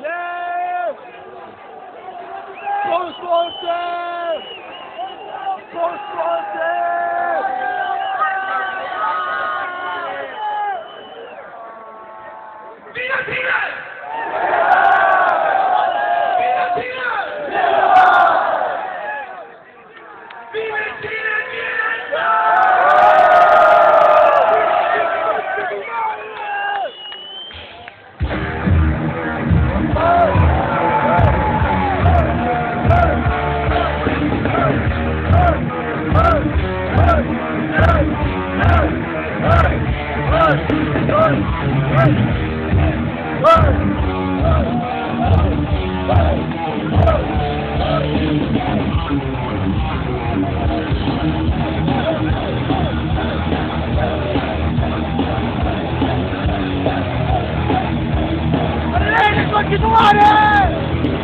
Yeah! Vamos, Ponte! Vamos, Ponte! Vira, vira! Thank you. Viva Tigre! Continuare!